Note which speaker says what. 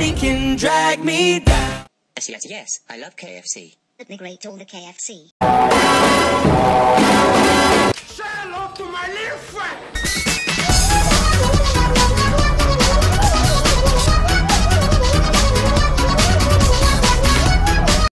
Speaker 1: Nobody can drag me down.
Speaker 2: Yes, yes, yes. I love KFC.
Speaker 3: Let me grate all the KFC. Say hello to my little friend.